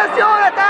attenzione, attenzione!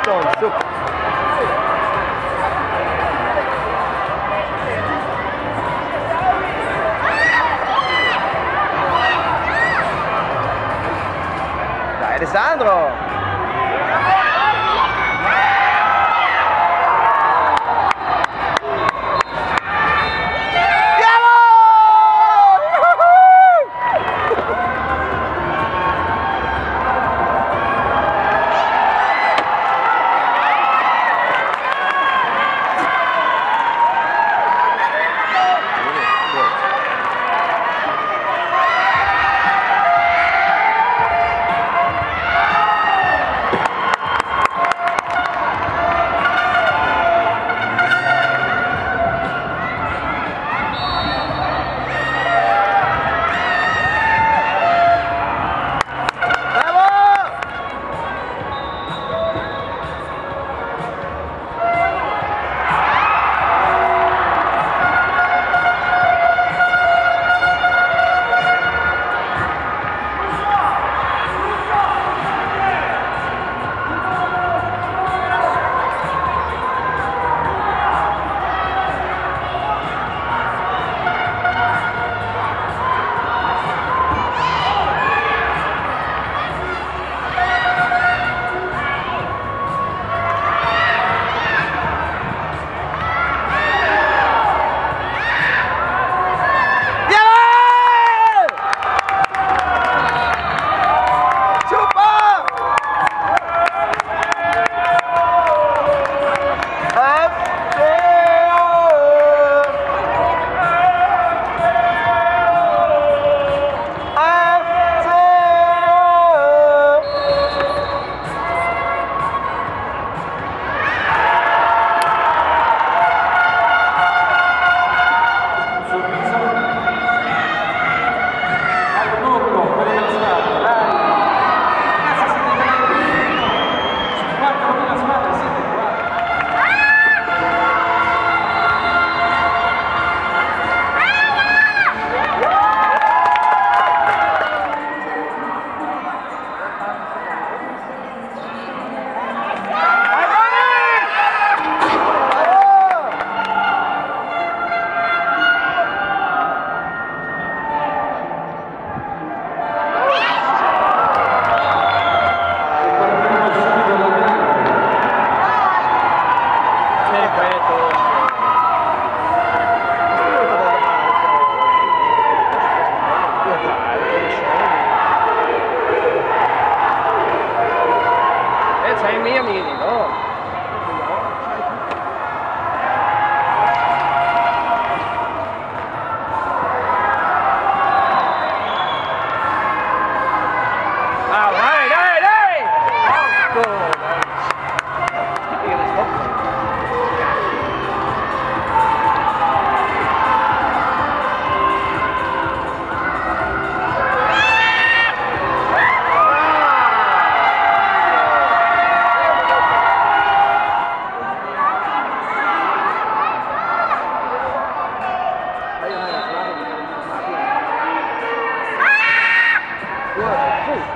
Anton, zoek. Dai, Alessandro! Good. Good.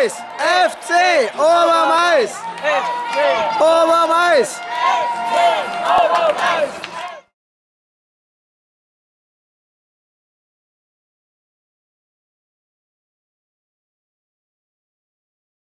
Obermais! FC Obermais! FC Obermais! FC Obermais!